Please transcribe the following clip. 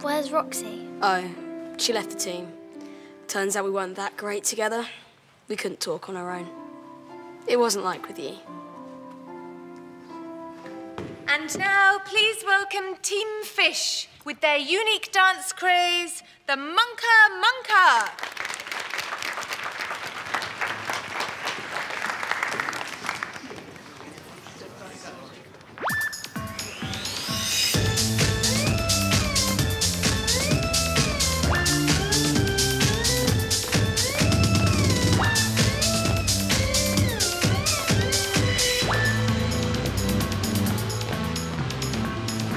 Where's Roxy? Oh, she left the team. Turns out we weren't that great together. We couldn't talk on our own. It wasn't like with you. And now, please welcome Team Fish with their unique dance craze, the Munka Munka.